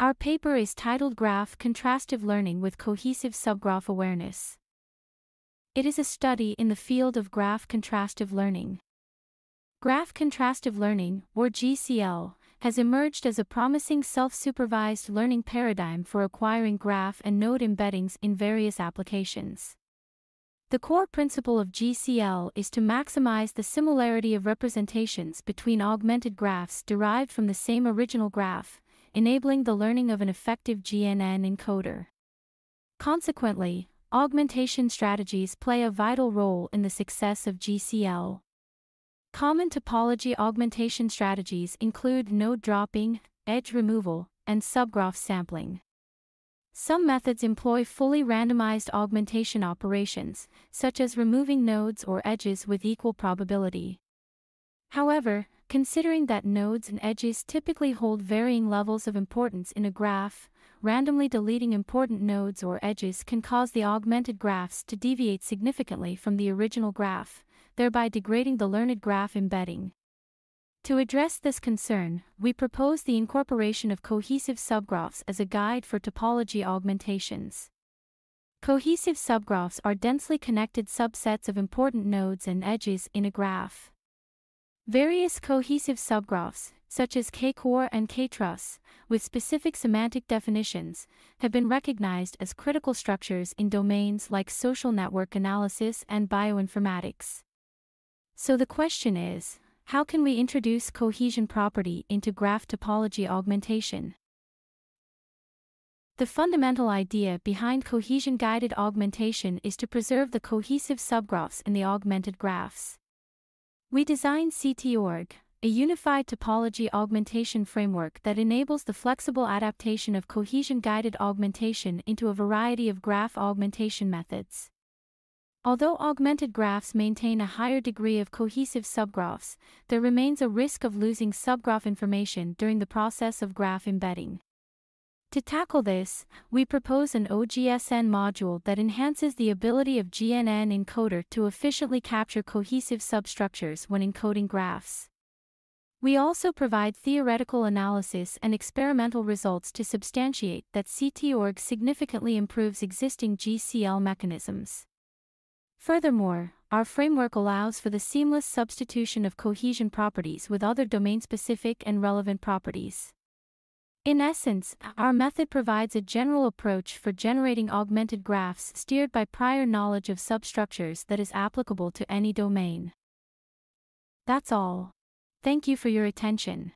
Our paper is titled Graph Contrastive Learning with Cohesive Subgraph Awareness. It is a study in the field of graph contrastive learning. Graph contrastive learning, or GCL, has emerged as a promising self-supervised learning paradigm for acquiring graph and node embeddings in various applications. The core principle of GCL is to maximize the similarity of representations between augmented graphs derived from the same original graph, enabling the learning of an effective GNN encoder. Consequently, augmentation strategies play a vital role in the success of GCL. Common topology augmentation strategies include node dropping, edge removal, and subgraph sampling. Some methods employ fully randomized augmentation operations, such as removing nodes or edges with equal probability. However, considering that nodes and edges typically hold varying levels of importance in a graph, randomly deleting important nodes or edges can cause the augmented graphs to deviate significantly from the original graph, thereby degrading the learned graph embedding. To address this concern, we propose the incorporation of cohesive subgraphs as a guide for topology augmentations. Cohesive subgraphs are densely connected subsets of important nodes and edges in a graph. Various cohesive subgraphs, such as K-core and K-truss, with specific semantic definitions, have been recognized as critical structures in domains like social network analysis and bioinformatics. So the question is, how can we introduce cohesion property into graph topology augmentation? The fundamental idea behind cohesion-guided augmentation is to preserve the cohesive subgraphs in the augmented graphs. We designed CTAug, a unified topology augmentation framework that enables the flexible adaptation of cohesion-guided augmentation into a variety of graph augmentation methods. Although augmented graphs maintain a higher degree of cohesive subgraphs, there remains a risk of losing subgraph information during the process of graph embedding. To tackle this, we propose an OGSN module that enhances the ability of GNN encoder to efficiently capture cohesive substructures when encoding graphs. We also provide theoretical analysis and experimental results to substantiate that CTAug significantly improves existing GCL mechanisms. Furthermore, our framework allows for the seamless substitution of cohesion properties with other domain-specific and relevant properties. In essence, our method provides a general approach for generating augmented graphs steered by prior knowledge of substructures that is applicable to any domain. That's all. Thank you for your attention.